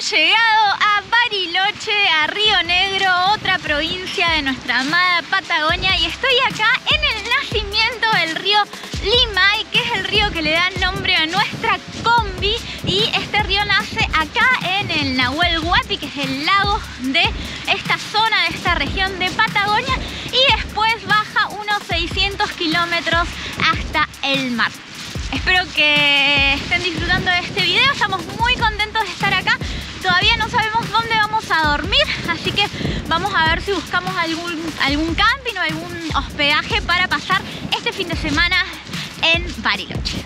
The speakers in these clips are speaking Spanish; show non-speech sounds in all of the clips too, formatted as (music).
llegado a Bariloche, a Río Negro, otra provincia de nuestra amada Patagonia y estoy acá en el nacimiento del río Limay, que es el río que le da nombre a nuestra combi y este río nace acá en el Nahuel Huapi, que es el lago de esta zona, de esta región de Patagonia y después baja unos 600 kilómetros hasta el mar. Espero que estén disfrutando de este video, estamos muy contentos de estar acá. Todavía no sabemos dónde vamos a dormir, así que vamos a ver si buscamos algún, algún camping o algún hospedaje para pasar este fin de semana en Bariloche.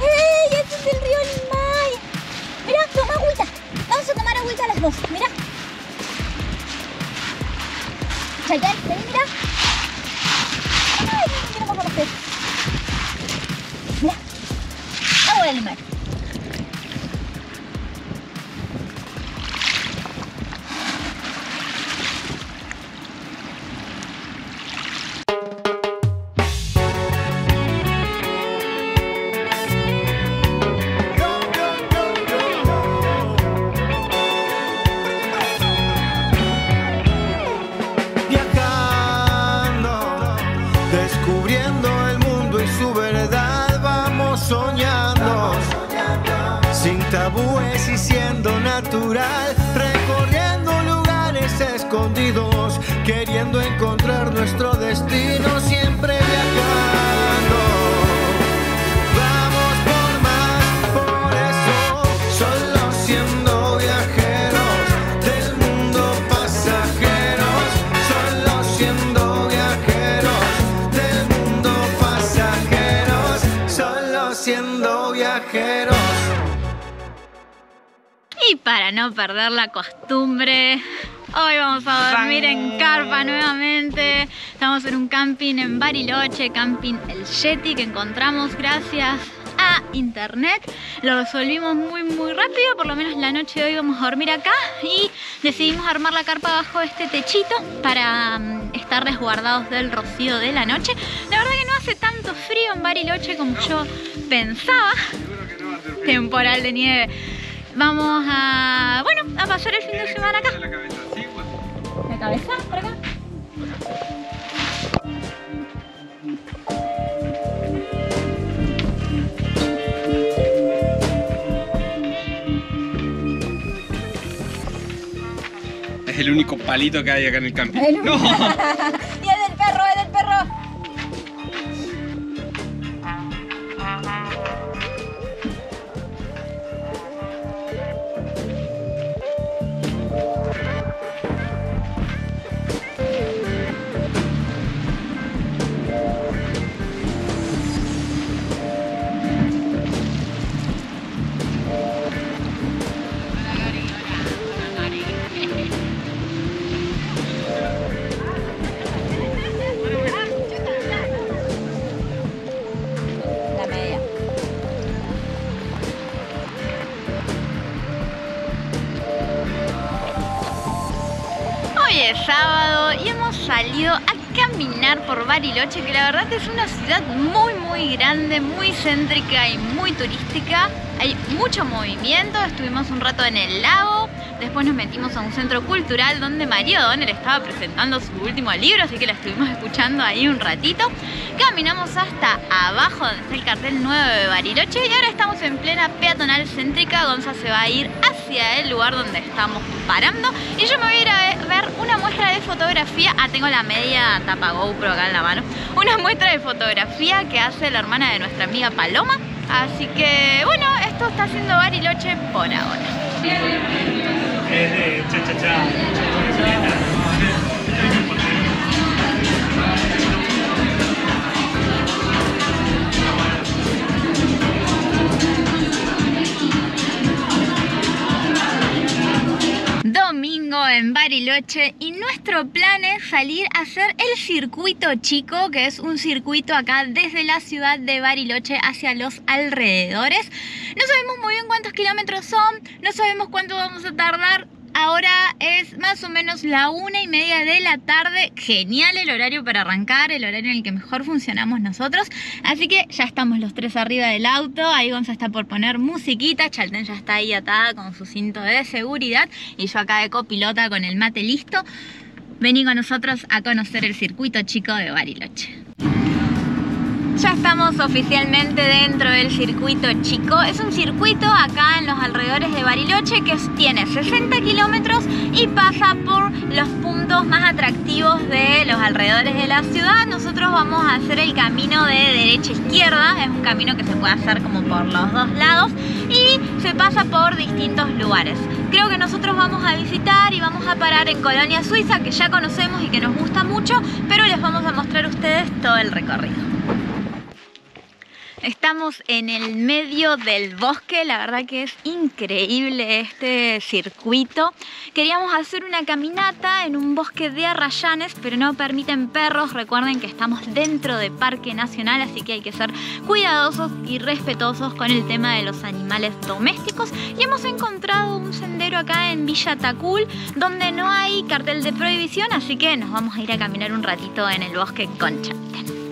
¡Ey! ¡Este es el río Limay! Mirá, toma agüita. Vamos a tomar agüita las dos, mirá. Chayanne, vení, mirá. ¡Ay! Quiero los pies. Mirá. Agua del Limay. Descubriendo el mundo y su verdad, vamos soñando. Sin tabúes y siendo natural, recorriendo lugares escondidos, queriendo encontrar nuestro destino, siempre para no perder la costumbre, hoy vamos a dormir en carpa nuevamente. Estamos en un camping en Bariloche, camping El Yeti, que encontramos gracias a internet. Lo resolvimos muy muy rápido, por lo menos la noche de hoy vamos a dormir acá y decidimos armar la carpa bajo este techito para mm, estar resguardados del rocío de la noche. La verdad que no hace tanto frío en Bariloche como yo pensaba. Temporal de nieve. Vamos a, bueno, a pasar el fin de semana acá. La cabeza, por acá. Es el único palito que hay acá en el camping. El No. (laughs) Sábado y hemos salido a caminar por Bariloche, que la verdad es una ciudad muy muy grande, muy céntrica y muy turística. Hay mucho movimiento, estuvimos un rato en el lago, después nos metimos a un centro cultural donde María O'Donnell estaba presentando su último libro, así que la estuvimos escuchando ahí un ratito. Caminamos hasta abajo donde está el cartel nuevo de Bariloche y ahora estamos en plena peatonal céntrica. Gonza se va a ir hacia el lugar donde estamos parando y yo me voy a ir a ver una muestra de fotografía. Ah, tengo la media tapa GoPro acá en la mano. Una muestra de fotografía que hace la hermana de nuestra amiga Paloma. Así que bueno, esto está haciendo Bariloche por ahora. Bariloche y nuestro plan es salir a hacer el circuito chico, que es un circuito acá desde la ciudad de Bariloche hacia los alrededores. No sabemos muy bien cuántos kilómetros son, no sabemos cuánto vamos a tardar, Ahora es más o menos la una y media de la tarde. Genial el horario para arrancar, el horario en el que mejor funcionamos nosotros. Así que ya estamos los tres arriba del auto. Ahí Gonza está por poner musiquita. Chalten ya está ahí atada con su cinto de seguridad. Y yo acá de copilota con el mate listo. Vení con nosotros a conocer el circuito chico de Bariloche. Ya estamos oficialmente dentro del circuito chico. Es un circuito acá en los alrededores de Bariloche que tiene 60 kilómetros y pasa por los puntos más atractivos de los alrededores de la ciudad. Nosotros vamos a hacer el camino de derecha a izquierda. Es un camino que se puede hacer como por los dos lados y se pasa por distintos lugares. Creo que nosotros vamos a visitar y vamos a parar en Colonia Suiza que ya conocemos y que nos gusta mucho, pero les vamos a mostrar a ustedes todo el recorrido. Estamos en el medio del bosque, la verdad que es increíble este circuito. Queríamos hacer una caminata en un bosque de arrayanes, pero no permiten perros. Recuerden que estamos dentro de Parque Nacional, así que hay que ser cuidadosos y respetuosos con el tema de los animales domésticos. Y hemos encontrado un sendero acá en Villa Tacul, donde no hay cartel de prohibición, así que nos vamos a ir a caminar un ratito en el bosque con Chanten.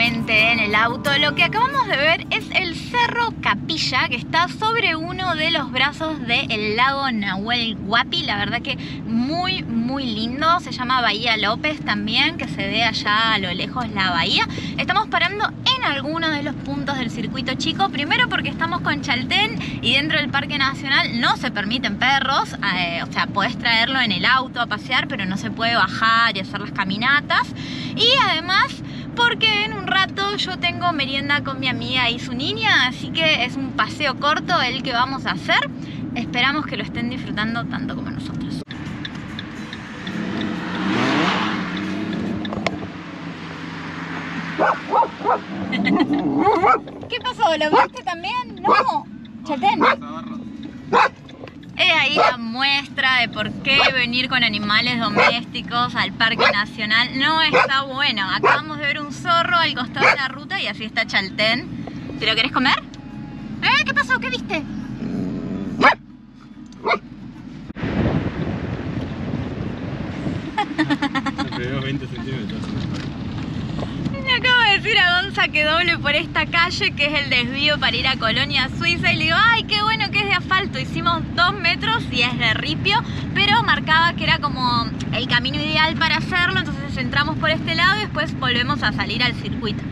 En el auto. Lo que acabamos de ver es el Cerro Capilla, que está sobre uno de los brazos del lago Nahuel Huapi. La verdad que muy, muy lindo. Se llama Bahía López también, que se ve allá a lo lejos la bahía. Estamos parando en alguno de los puntos del circuito chico. Primero porque estamos con Chaltén y dentro del Parque Nacional no se permiten perros. eh, o sea, podés traerlo en el auto a pasear, pero no se puede bajar y hacer las caminatas. Y además porque en un rato yo tengo merienda con mi amiga y su niña, así que es un paseo corto el que vamos a hacer. Esperamos que lo estén disfrutando tanto como nosotros. (laughs) ¿Qué pasó? ¿Lo viste también? No. Chatén. Es ahí la muestra de por qué venir con animales domésticos al Parque Nacional no está bueno. Acabamos de ver un zorro al costado de la ruta y así está Chaltén. ¿Te lo querés comer? ¿Eh? ¿Qué pasó? ¿Qué viste? (laughs) Me pegó 20 centímetros. Decir a Gonza que doble por esta calle, que es el desvío para ir a Colonia Suiza, y le digo, ay, qué bueno que es de asfalto. Hicimos dos metros y es de ripio, pero marcaba que era como el camino ideal para hacerlo, entonces entramos por este lado y después volvemos a salir al circuito.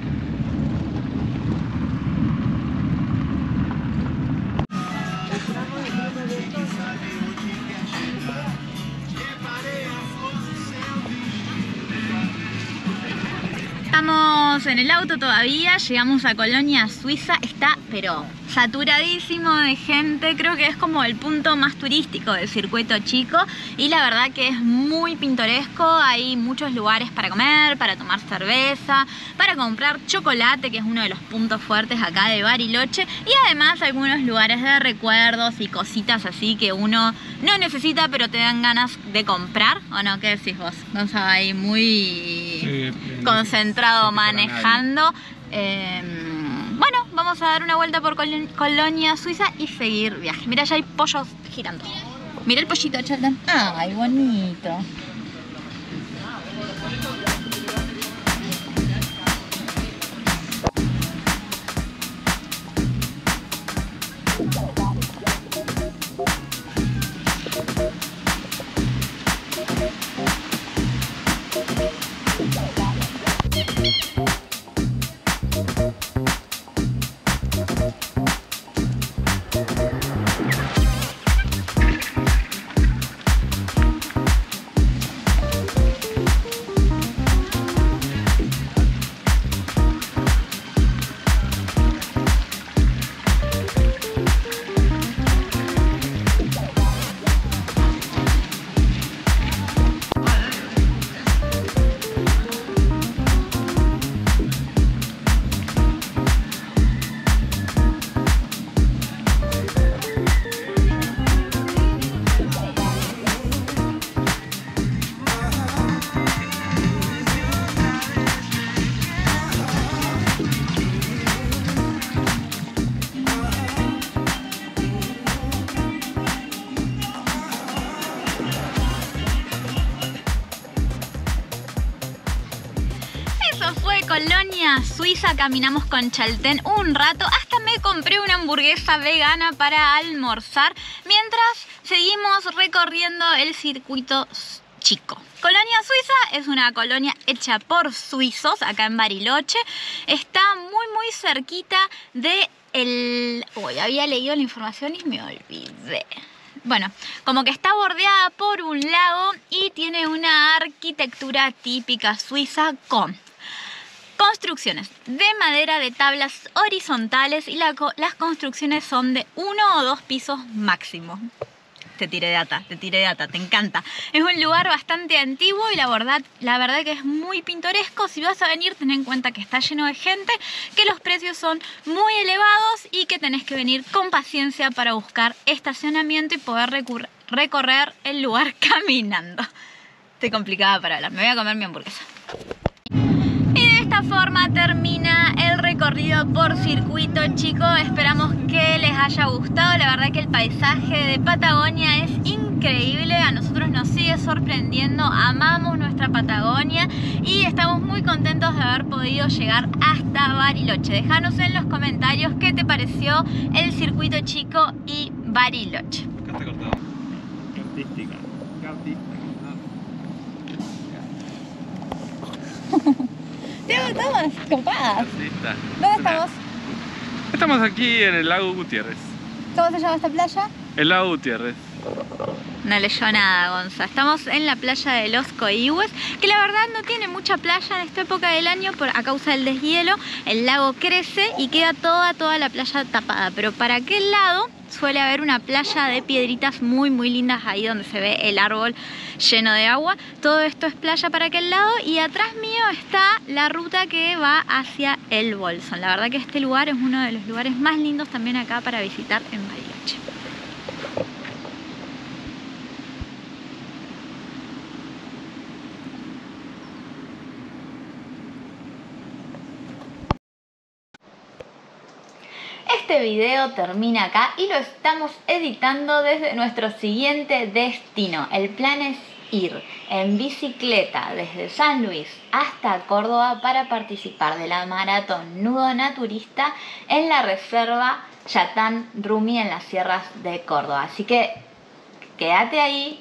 Estamos en el auto todavía, llegamos a Colonia Suiza, está pero saturadísimo de gente, creo que es como el punto más turístico del circuito chico y la verdad que es muy pintoresco, hay muchos lugares para comer, para tomar cerveza, para comprar chocolate, que es uno de los puntos fuertes acá de Bariloche y además algunos lugares de recuerdos y cositas así que uno no necesita pero te dan ganas de comprar, ¿o no? ¿Qué decís vos? Gonzalo ahí muy Sí, concentrado manejando. Eh, bueno, vamos a dar una vuelta por Colo- Colonia Suiza y seguir viaje. Mira, ya hay pollos girando. Mira el pollito, Sheldon. Ay, bonito. Colonia Suiza, caminamos con Chaltén un rato, hasta me compré una hamburguesa vegana para almorzar, mientras seguimos recorriendo el circuito chico. Colonia Suiza es una colonia hecha por suizos acá en Bariloche, está muy muy cerquita de el... Uy, había leído la información y me olvidé. Bueno, como que está bordeada por un lago y tiene una arquitectura típica suiza con construcciones de madera de tablas horizontales y las construcciones son de uno o dos pisos máximo. Te tiré data, te tiré data, te encanta. Es un lugar bastante antiguo y la verdad, la verdad que es muy pintoresco. Si vas a venir, ten en cuenta que está lleno de gente, que los precios son muy elevados y que tenés que venir con paciencia para buscar estacionamiento y poder recorrer el lugar (laughs) caminando. Estoy complicada para hablar, me voy a comer mi hamburguesa. Esta forma termina el recorrido por circuito, chicos. Esperamos que les haya gustado. La verdad que el paisaje de Patagonia es increíble. A nosotros nos sigue sorprendiendo. Amamos nuestra Patagonia y estamos muy contentos de haber podido llegar hasta Bariloche. Déjanos en los comentarios qué te pareció el circuito chico y Bariloche. Acá está Artística. Estamos copadas. ¿Dónde estamos? Estamos aquí en el lago Gutiérrez. ¿Cómo se llama esta playa? El lago Gutiérrez. No leyó nada, Gonza. Estamos en la playa de los Coihues, que la verdad no tiene mucha playa en esta época del año por, a causa del deshielo. El lago crece y queda toda, toda la playa tapada. Pero para aquel lado suele haber una playa de piedritas muy, muy lindas ahí donde se ve el árbol lleno de agua. Todo esto es playa para aquel lado y atrás mío está la ruta que va hacia el Bolson. La verdad que este lugar es uno de los lugares más lindos también acá para visitar en Bariloche. Este video termina acá y lo estamos editando desde nuestro siguiente destino. El plan es ir en bicicleta desde San Luis hasta Córdoba para participar de la maratón Nudo Naturista en la reserva Yatán Rumi en las sierras de Córdoba. Así que quédate ahí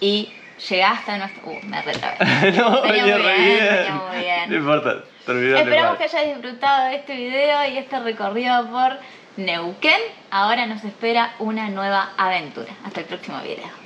y llegaste a nuestro... Uh, me retrabé. (laughs) no, muy bien. venía muy bien. No importa, Esperamos que hayas disfrutado de este video y este recorrido por Neuquén. Ahora nos espera una nueva aventura. Hasta el próximo video.